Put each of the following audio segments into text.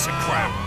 piece of crap.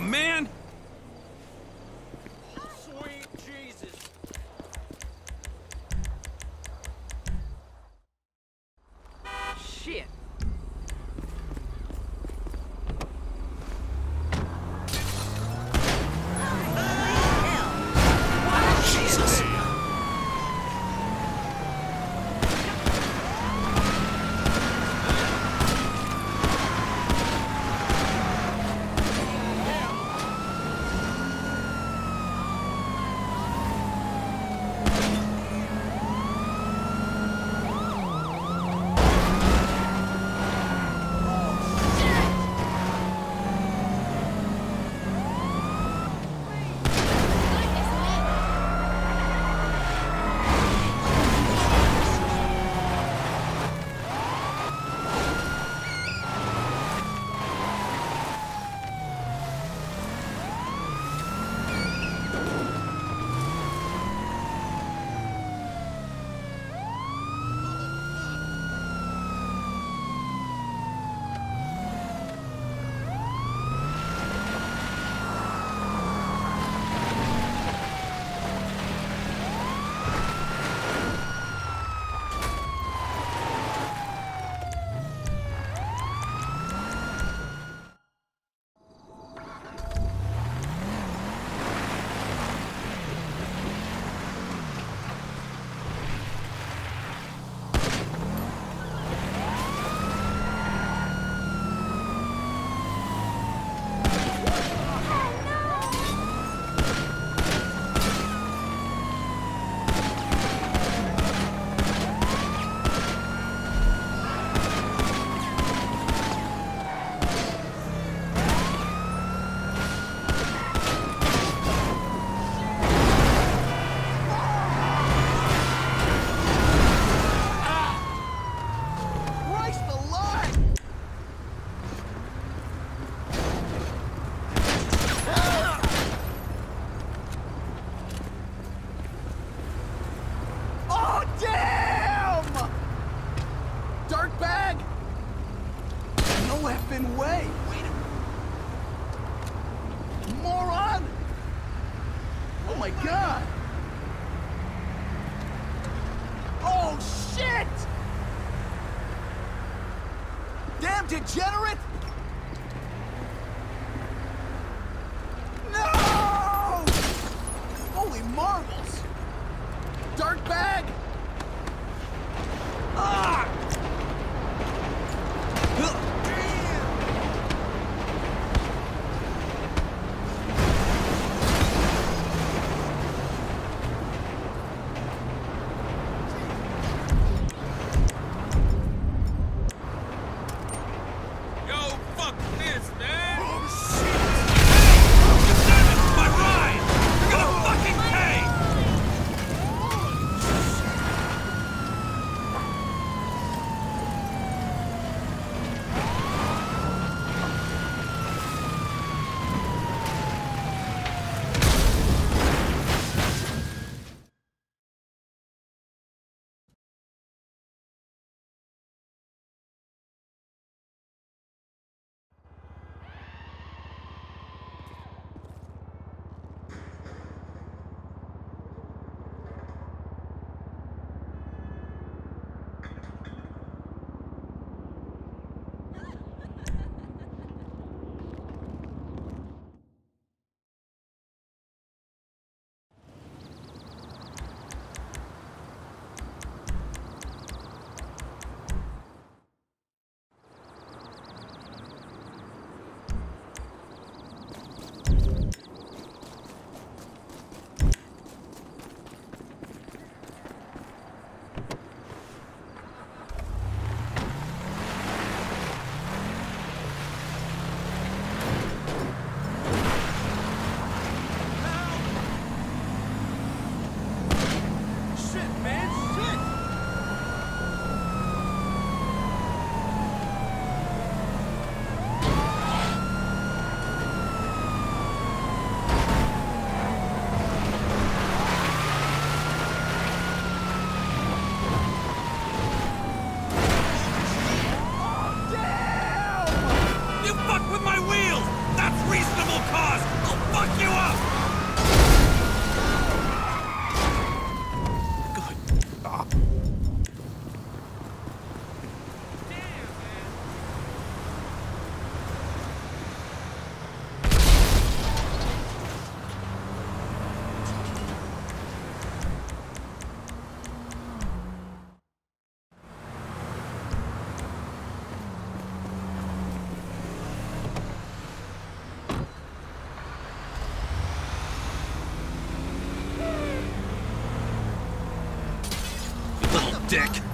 man! same way. Wait a Moron! Oh my god! Oh shit! Damn degenerate! little dick.